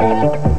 Thank you.